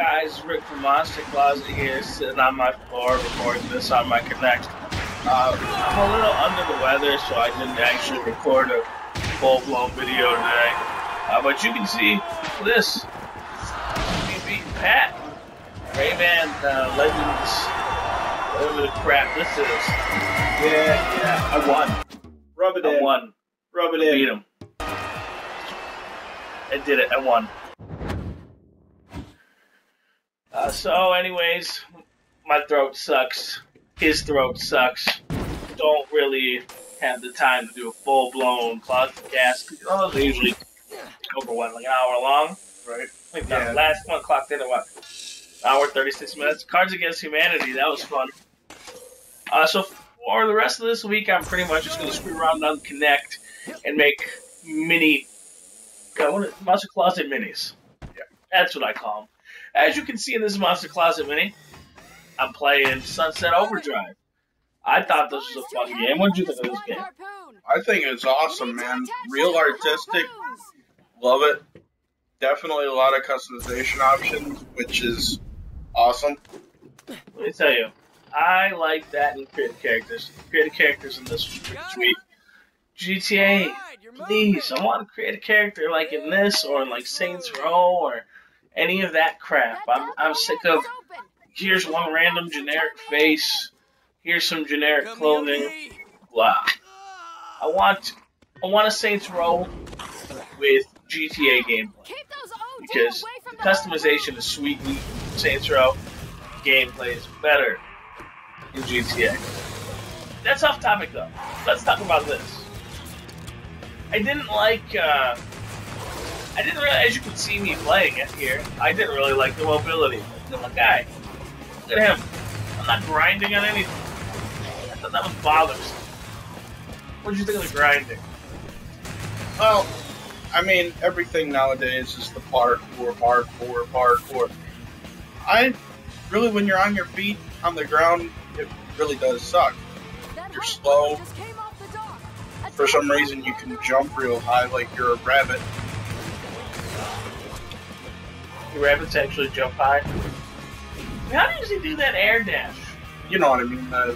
guys? Rikk from Monster Closet here, sitting on my floor recording this on my Kinect. Uh, I'm a little under the weather, so I didn't actually record a full-blown video today. Uh, but you can see this. Me beat Pat. Rayman uh, Legends. Whatever the crap this is. Yeah, yeah. I won. Rub it I in. won. Rub it I in. beat him. I did it. I won. Uh, so, anyways, my throat sucks. His throat sucks. Don't really have the time to do a full blown closet cast. Oh, are usually over what, like an hour long, right? I think Yeah. the last one clocked in at what? Hour thirty six minutes. Cards Against Humanity. That was fun. Uh, so for the rest of this week, I'm pretty much just gonna screw around on Kinect and make mini, uh, what Monster Closet minis. Yeah, that's what I call them. As you can see in this Monster Closet mini, I'm playing Sunset Overdrive. I thought this was a fun game. What did you think of this game? I think it's awesome, man. Real artistic. Love it. Definitely a lot of customization options, which is awesome. Let me tell you, I like that in creative characters. Creative characters in this was pretty sweet. GTA, please, I want to create a character like in this or in like Saints Row or any of that crap. I'm, I'm sick of here's one random generic face, here's some generic clothing, blah. I want I want a Saints Row with GTA gameplay because the customization is sweet in Saints Row, gameplay is better in GTA. That's off topic though. Let's talk about this. I didn't like. Uh, I didn't really, as you can see me playing it here. I didn't really like the mobility. Look at my guy. Look at him. I'm not grinding on anything. I thought that was bothersome. What did you think of the grinding? Well, I mean, everything nowadays is the parkour, parkour, parkour. I really, when you're on your feet on the ground, it really does suck. You're slow. For some reason, you can jump real high like you're a rabbit. The rabbits actually jump high. How does he do that air dash? You know what I mean? Uh,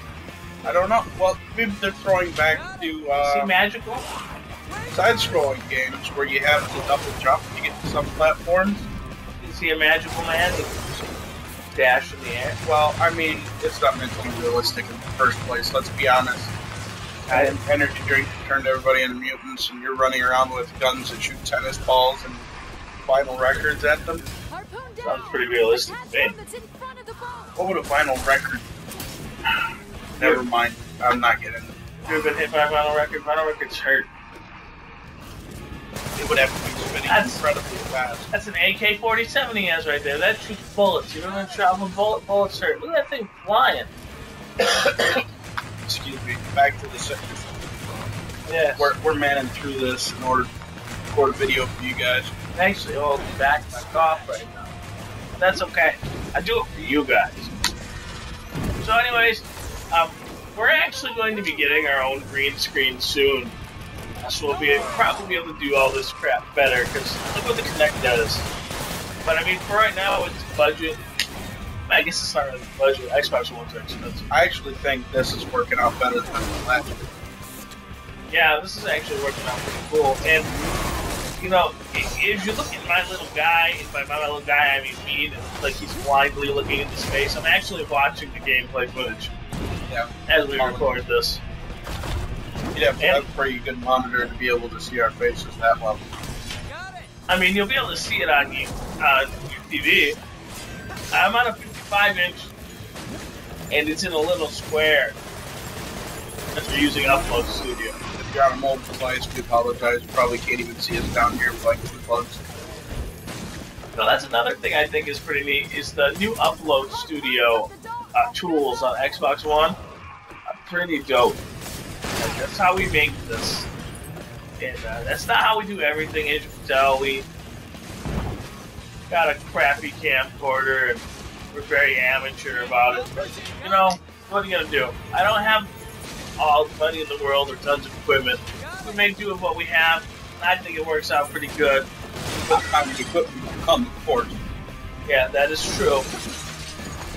I don't know. Well, maybe they're throwing back to Is he uh, magical? side-scrolling games where you have to double jump to get to some platforms. Is he a magical man? He can just dash in the air. Well, I mean, it's not meant to be realistic in the first place. Let's be honest. And energy drink turned everybody into mutants, and you're running around with guns that shoot tennis balls and vinyl records at them. Sounds pretty realistic to me. What would a vinyl record? Never mind. I'm not getting it. You ever been hit by a vinyl record? Vinyl records hurt. It would have to be spinning That's- incredibly fast. That's an AK-47 he has right there. That shoots bullets. You know what traveling bullet bullets hurt. Look at that thing flying. Excuse me. Back to the sentence. Yeah. We're, we're manning through this in order to record a video for you guys. Actually, hold me back my cough right now. That's okay. I do it for you guys. So, anyways, um, we're actually going to be getting our own green screen soon. So we'll be probably be able to do all this crap better because look what the Kinect does. But I mean, for right now, it's budget. I guess it's not really budget. Xbox One's are expensive. I actually think this is working out better than the last one. Yeah, this is actually working out pretty cool. And you know, i- if you look at my little guy, by my little guy I mean me, like he's blindly looking into space. I'm actually watching the gameplay footage Yeah. as we record this. You'd have to have a pretty good monitor to be able to see our faces that level. I mean, you'll be able to see it on you on your TV. I'm on a 55 inch, and it's in a little square. If you're using Upload Studio. On a mobile device, we apologize. Probably can't even see us down here with like two plugs. No, that's another thing I think is pretty neat is the new Upload Studio uh, tools on Xbox One are pretty dope. Like, that's how we make this. And uh, that's not how we do everything, as. We got a crappy camcorder and we're very amateur about it. But, you know, what are you going to do? I don't have all the money in the world or tons of equipment. We make do with what we have. I think it works out pretty good. What kind of equipment will come, of course. Yeah, that is true.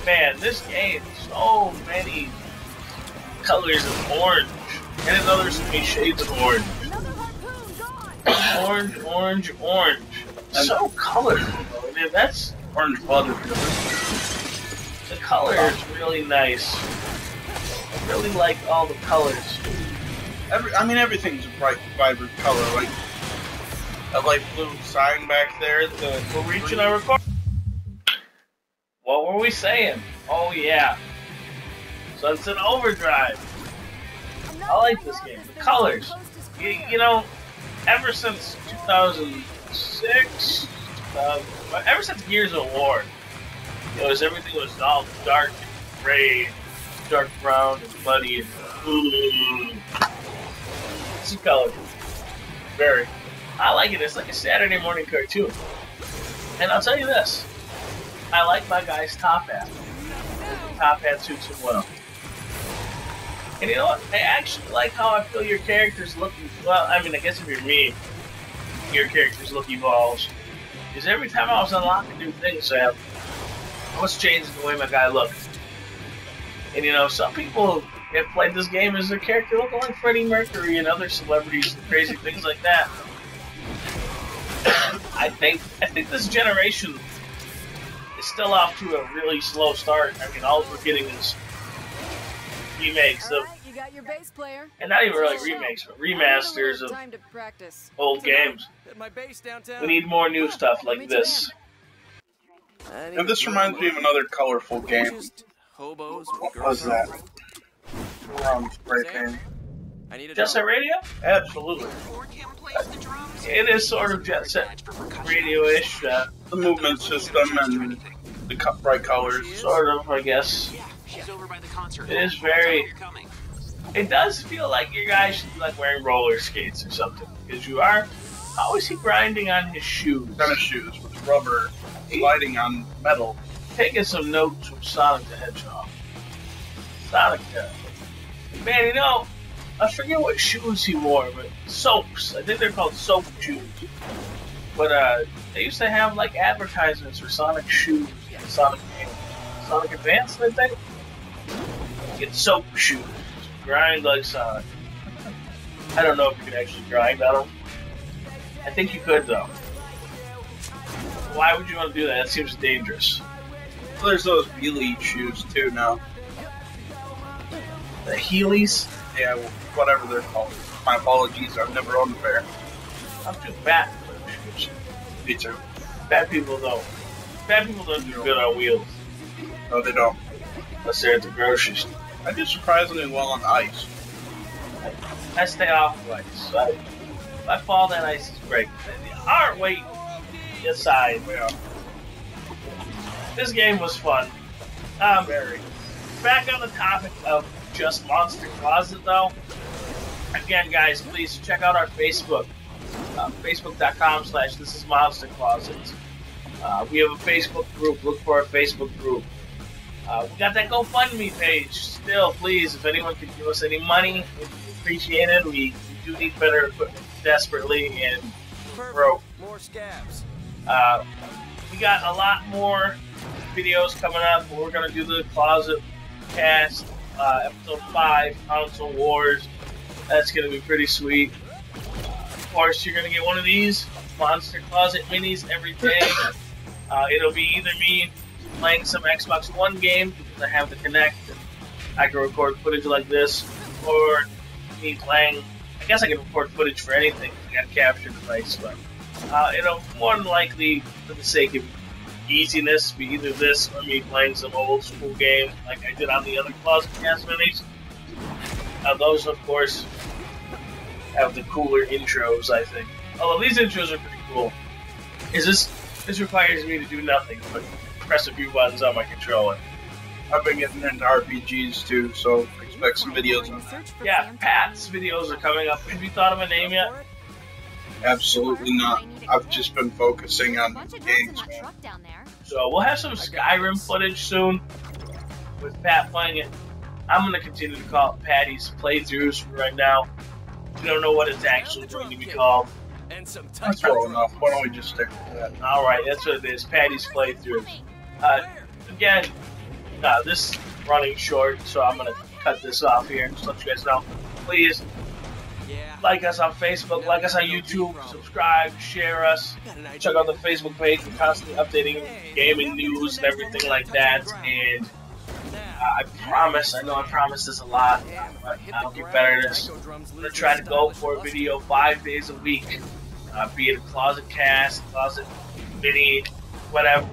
Man, this game, so many colors of orange. And another so many shades of orange. Orange, orange, orange. So colorful. Man, that's Orange butter. the color is really nice. I really like all the colors. Every, I mean, everything's a bright, vibrant color. Like that light blue sign back there. The We're reaching our record. What were we saying? Oh yeah, Sunset Overdrive. I like this game. The colors. You, you know, ever since 2006, uh, ever since Gears of War, it was everything was all dark and gray, dark brown and muddy and ooh. It's color. Very. I like it. It's like a Saturday morning cartoon. And I'll tell you this. I like my guy's top hat. Top hat suits him well. And you know what? I actually like how I feel your characters look. Well, I mean, I guess if you're me, your characters look evolves. Because every time I was unlocking new things, Sam, I was changing the way my guy looked. And you know, some people have played this game as their character looking like Freddie Mercury and other celebrities and crazy things like that. I think I think this generation is still off to a really slow start. I mean, all we're getting is remakes of, Alright, you got your bass player. and not even really remakes, but remasters of Time to practice. old games. My base downtown. We need more new stuff like this. And this reminds me of another colorful game. Just hobos What was that? girlfriends. Um, spray paint. I need a Jet Set drum. Radio? Absolutely. It is sort of Jet Set Radio-ish, uh, The movement system and the bright colors. sort of, I guess. She's over by the concert. It is hall. Tell her very- It does feel like your guy should be like wearing roller skates or something, because you are. How is he grinding on his shoes? Tennis shoes with rubber sliding on metal. Taking some notes from Sonic the Hedgehog. Sonic the Man, you know, I forget what shoes he wore, but soaps. I think they're called soap shoes. But uh, they used to have like advertisements for Sonic shoes, Sonic Sonic Advance, I think. Get soap shoes, grind like Sonic. I don't know if you can actually grind on them. I think you could though. Why would you want to do that? That seems dangerous. There's those Wheelie shoes too now. The Heelys. Yeah, well, whatever they're called. My apologies, I've never owned a pair. I'm too fat for those shoes. Me too. Fat people don't. Fat people don't do good on wheels No, they don't. unless they're at the grocery store. I do surprisingly well on ice. I stay off of ice. I, if I fall, that ice is great. The heart weight aside, Yeah, this game was fun. Um, very. back on the topic of just Monster Closet, though. Again, guys, please check out our Facebook. Uh, Facebook.com slash This Is Monster Closet. Uh, we have a Facebook group. Look for our Facebook group. Uh, we got that GoFundMe page. Still, please, if anyone can give us any money, we'd appreciate it. We, we do need better equipment desperately, and Perfect. broke. More scabs. Uh, we got a lot more videos coming up. We're gonna do the closet cast, uh, episode five, console wars. That's gonna be pretty sweet. Of course, you're gonna get one of these monster closet minis every day. Uh, it'll be either me playing some Xbox One game because I have the Kinect and I can record footage like this, or me playing. I guess I can record footage for anything. I got a capture device, but uh, it'll more than likely, for the sake of easiness, be either this or me playing some old school game like I did on the other Closet Cast minis. Now, those, of course, have the cooler intros, I think. Although these intros are pretty cool. Is this this requires me to do nothing but press a few buttons on my controller. I've been getting into RPGs too, so expect some videos on that. Yeah, Pat's videos are coming up. Have you thought of a name yet? Absolutely not. I've just been focusing on bunch of drugs in games, man. truck down there. So we'll have some Skyrim footage soon with Pat playing it. I'm gonna continue to call it Patty's playthroughs right now. We don't know what it's actually going to be called. And some That's tight well enough. Why don't we just stick with that? All right, that's what it is. Patty's playthroughs. Uh, again, uh, this is running short, so I'm gonna cut this off here and just let you guys know. Please Yeah. Like us on Facebook, like us on YouTube, subscribe, share us. Check out the Facebook page. We're constantly updating gaming news and everything like that. And uh, I promise, I know I promise this a lot, but I'll get better at this. I'm gonna try to go for a video five days a week, uh, be it a closet cast, closet mini, whatever.